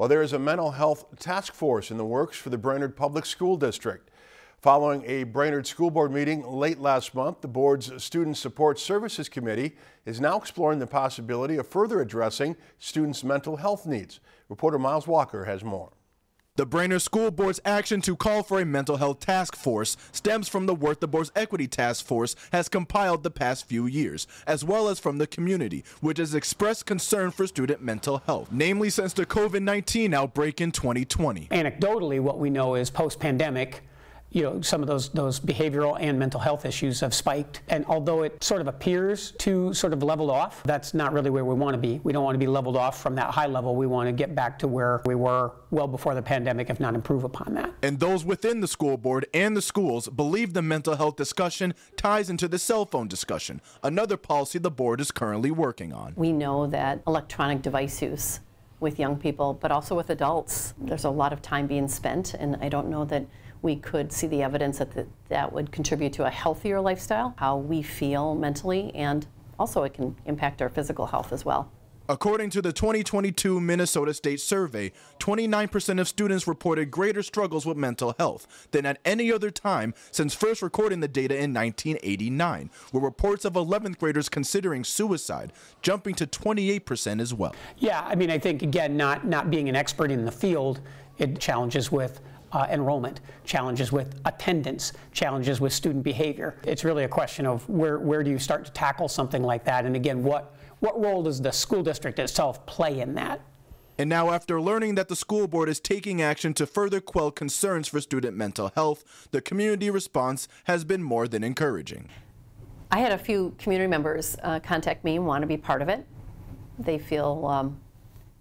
Well, there is a mental health task force in the works for the Brainerd Public School District. Following a Brainerd School Board meeting late last month, the board's Student Support Services Committee is now exploring the possibility of further addressing students' mental health needs. Reporter Miles Walker has more. The Brainerd School Board's action to call for a mental health task force stems from the work the board's equity task force has compiled the past few years, as well as from the community, which has expressed concern for student mental health, namely since the COVID-19 outbreak in 2020. Anecdotally, what we know is post-pandemic, you know, some of those, those behavioral and mental health issues have spiked. And although it sort of appears to sort of leveled off, that's not really where we want to be. We don't want to be leveled off from that high level. We want to get back to where we were well before the pandemic, if not improve upon that. And those within the school board and the schools believe the mental health discussion ties into the cell phone discussion, another policy the board is currently working on. We know that electronic device use with young people, but also with adults. There's a lot of time being spent, and I don't know that we could see the evidence that the, that would contribute to a healthier lifestyle, how we feel mentally, and also it can impact our physical health as well. According to the 2022 Minnesota Student Survey, 29% of students reported greater struggles with mental health than at any other time since first recording the data in 1989, with reports of 11th graders considering suicide jumping to 28% as well. Yeah, I mean, I think, again, not, not being an expert in the field, it challenges with uh, enrollment, challenges with attendance, challenges with student behavior. It's really a question of where, where do you start to tackle something like that? And again, what, what role does the school district itself play in that? And now, after learning that the school board is taking action to further quell concerns for student mental health, the community response has been more than encouraging. I had a few community members uh, contact me and want to be part of it. They feel um,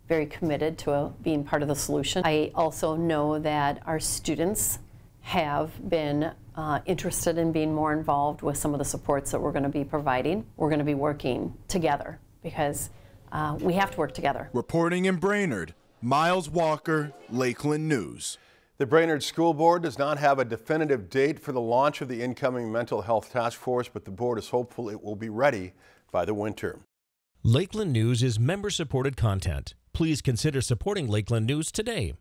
very committed to uh, being part of the solution. I also know that our students have been uh, interested in being more involved with some of the supports that we're going to be providing. We're going to be working together because uh, we have to work together. Reporting in Brainerd, Miles Walker, Lakeland News. The Brainerd School Board does not have a definitive date for the launch of the incoming mental health task force, but the board is hopeful it will be ready by the winter. Lakeland News is member supported content. Please consider supporting Lakeland News today.